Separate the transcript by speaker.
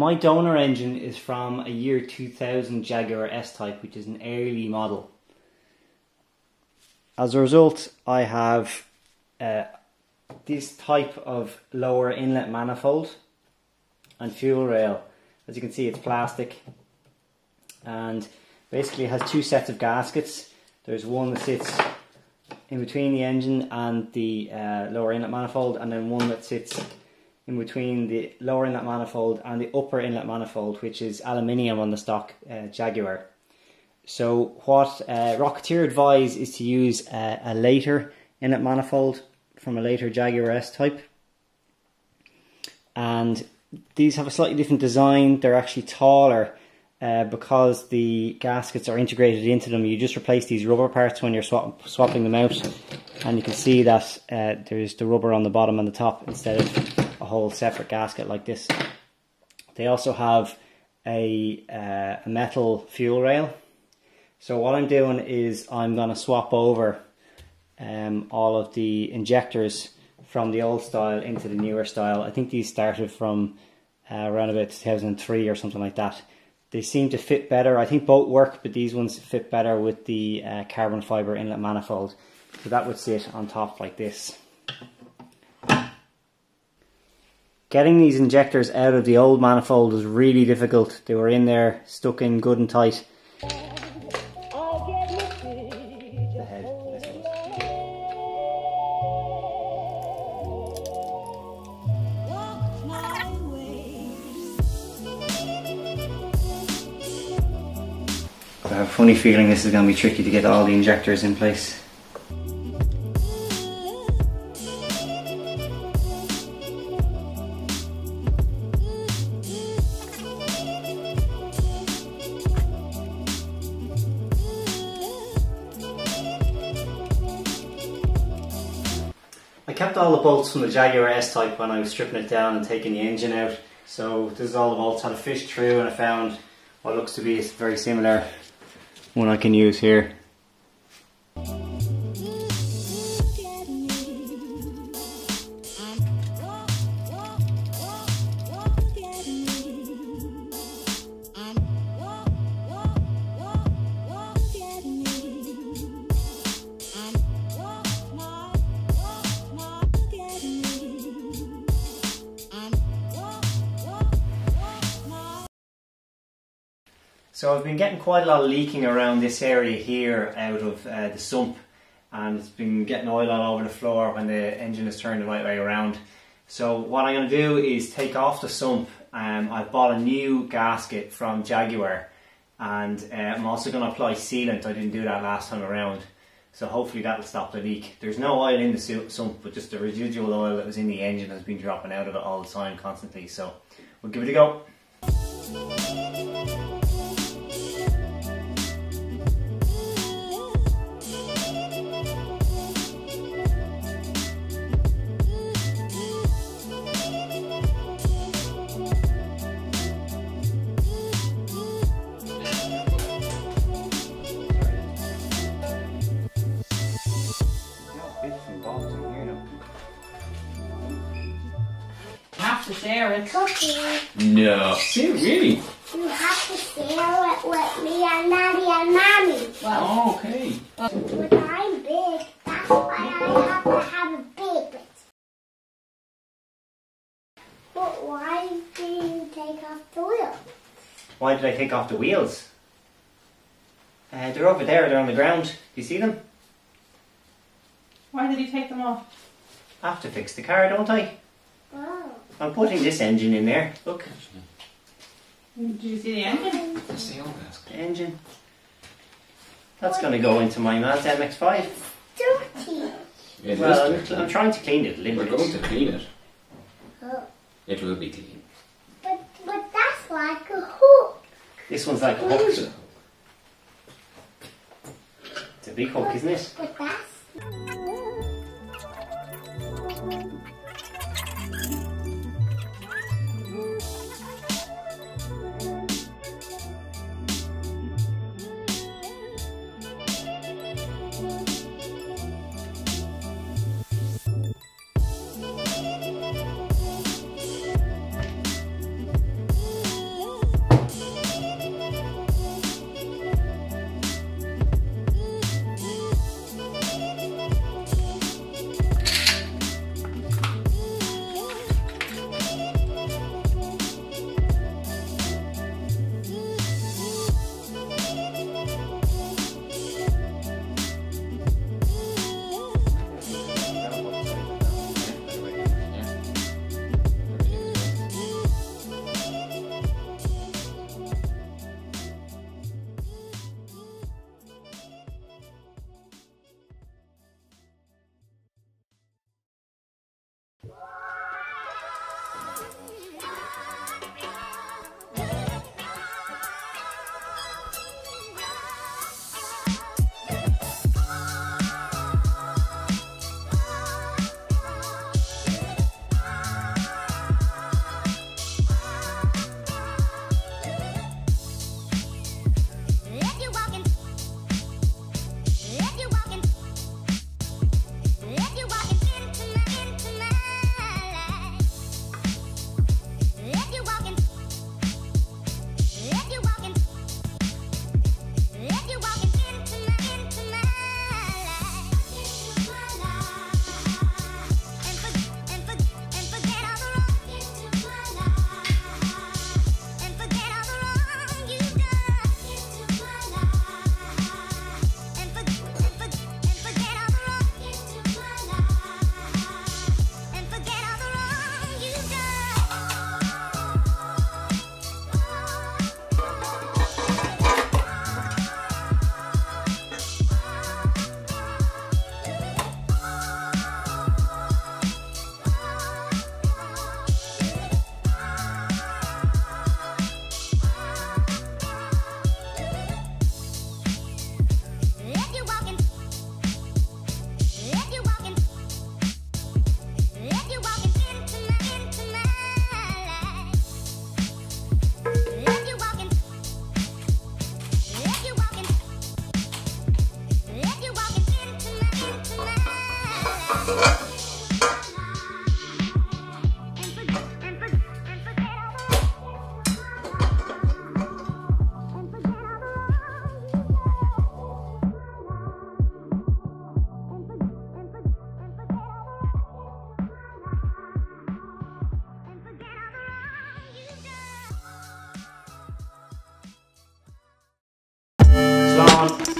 Speaker 1: my donor engine is from a year 2000 Jaguar S-Type, which is an early model. As a result, I have uh, this type of lower inlet manifold and fuel rail. As you can see, it's plastic and basically has two sets of gaskets. There's one that sits in between the engine and the uh, lower inlet manifold, and then one that sits in between the lower inlet manifold and the upper inlet manifold, which is aluminium on the stock uh, Jaguar. So what uh, Rocketeer advise is to use a, a later inlet manifold from a later Jaguar S type. And these have a slightly different design. They're actually taller uh, because the gaskets are integrated into them. You just replace these rubber parts when you're swap swapping them out. And you can see that uh, there's the rubber on the bottom and the top instead of whole separate gasket like this. They also have a, uh, a metal fuel rail. So what I'm doing is I'm going to swap over um, all of the injectors from the old style into the newer style. I think these started from uh, around about 2003 or something like that. They seem to fit better. I think both work, but these ones fit better with the uh, carbon fiber inlet manifold. So that would sit on top like this. Getting these injectors out of the old manifold was really difficult. They were in there, stuck in good and tight. I have a funny feeling this is going to be tricky to get all the injectors in place. I kept all the bolts from the Jaguar S-Type when I was stripping it down and taking the engine out. So this is all the bolts. I had to fish through and I found what looks to be a very similar one I can use here. So I've been getting quite a lot of leaking around this area here out of uh, the sump and it's been getting oil all over the floor when the engine is turned the right way around. So what I'm going to do is take off the sump. Um, I've bought a new gasket from Jaguar and uh, I'm also going to apply sealant. I didn't do that last time around. So hopefully that'll stop the leak. There's no oil in the sump but just the residual oil that was in the engine has been dropping out of it all the time constantly. So we'll give it a go.
Speaker 2: Have to share it.
Speaker 3: Cookie,
Speaker 4: No.
Speaker 2: Do really?
Speaker 3: you have to share it with me and Daddy and Mommy.
Speaker 2: Well,
Speaker 4: Oh, okay.
Speaker 3: But I'm big, that's why I have to have a big. But why did you take off the wheels?
Speaker 1: Why did I take off the wheels? Uh, they're over there, they're on the ground. Do you see them?
Speaker 2: why did you take them off?
Speaker 1: I have to fix the car, don't I? I'm putting this engine in there. Look,
Speaker 2: Did you see the engine?
Speaker 4: That's the old desk.
Speaker 1: the engine. That's going to go into my Mazda MX-5.
Speaker 3: Dirty.
Speaker 4: It
Speaker 1: Well,
Speaker 4: is
Speaker 1: I'm,
Speaker 4: dirty.
Speaker 1: I'm trying to clean it a little
Speaker 4: We're
Speaker 1: bit.
Speaker 4: going to clean it.
Speaker 3: Oh.
Speaker 4: It will be clean.
Speaker 3: But, but that's like a hook.
Speaker 1: This one's like a hook. It's a big hook, isn't it?
Speaker 3: But that's... Bye.
Speaker 1: On.